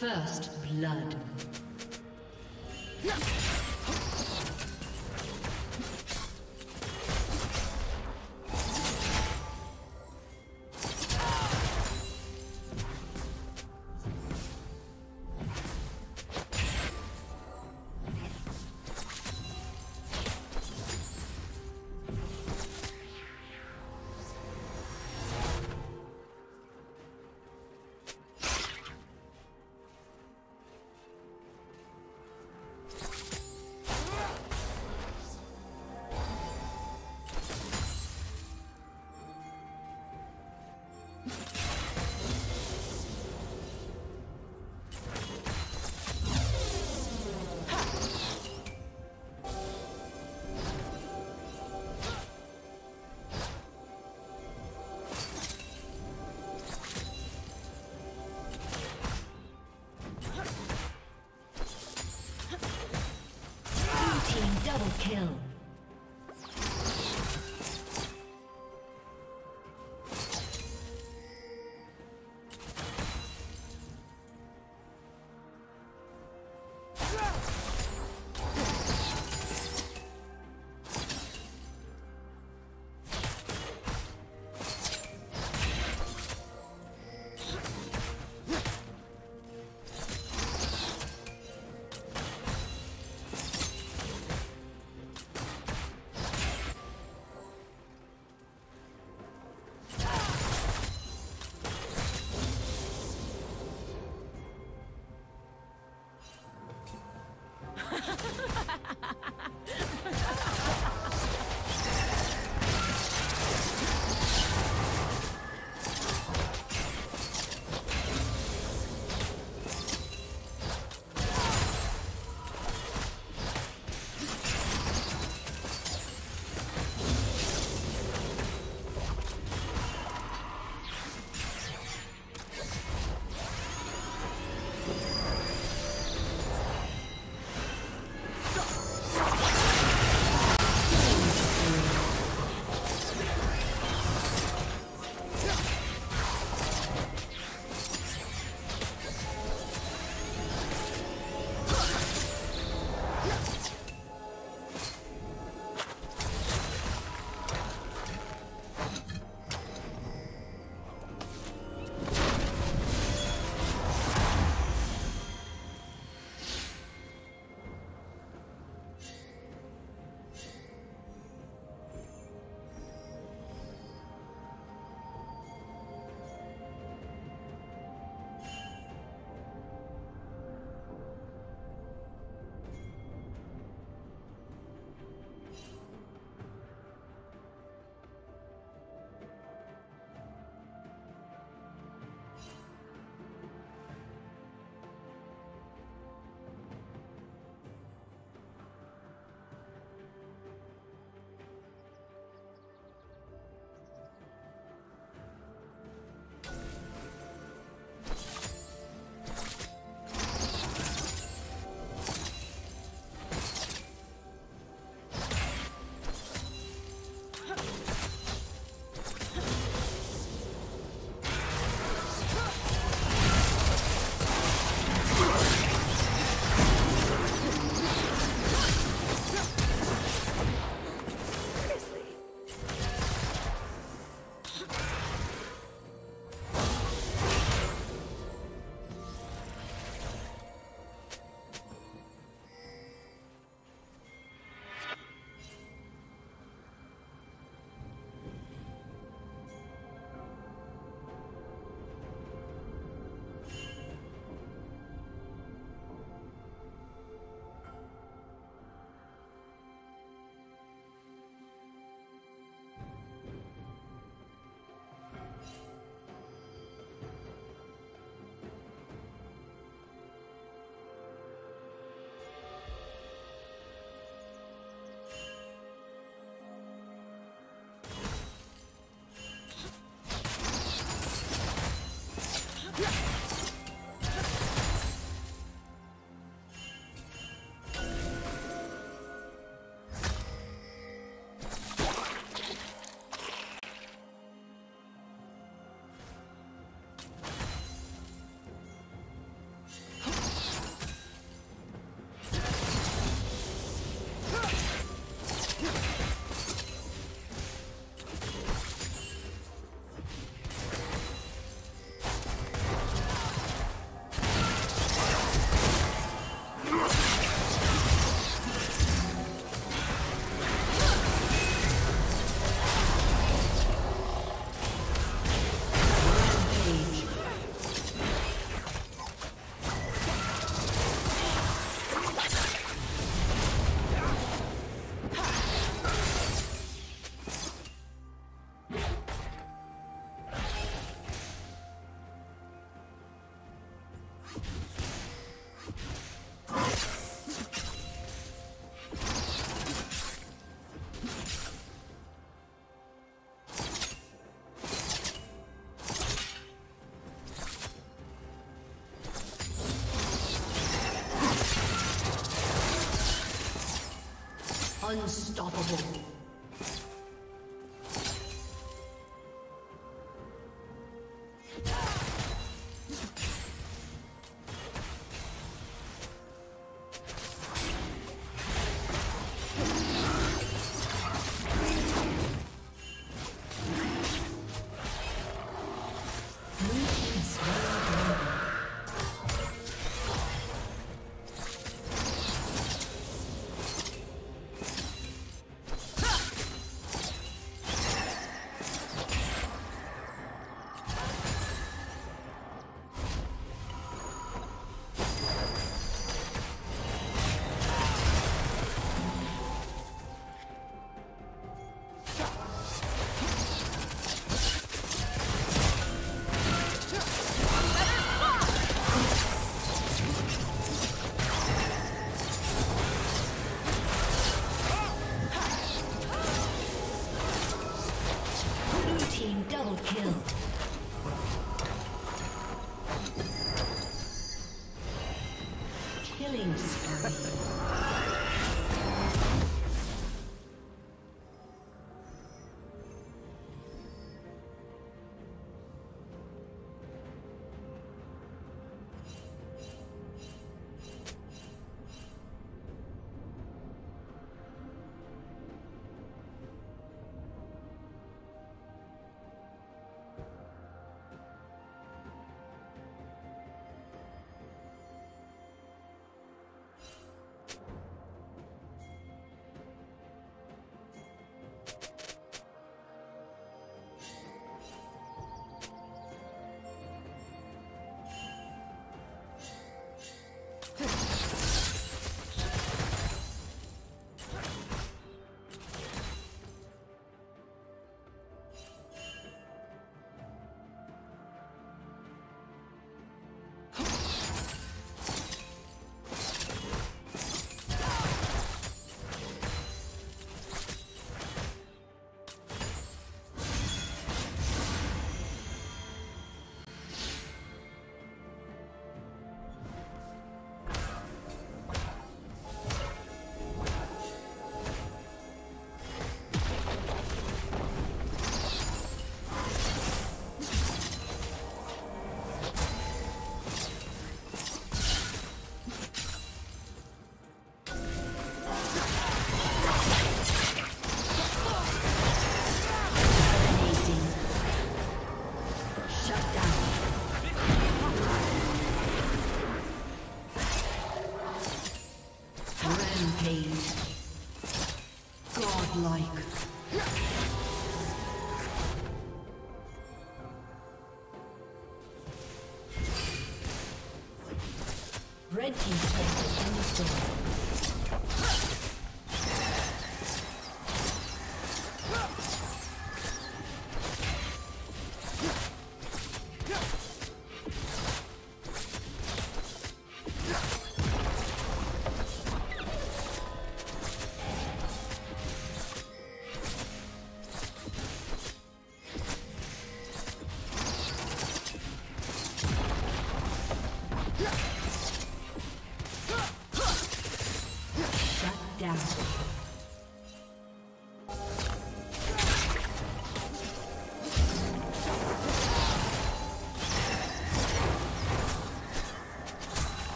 First blood. Unstoppable.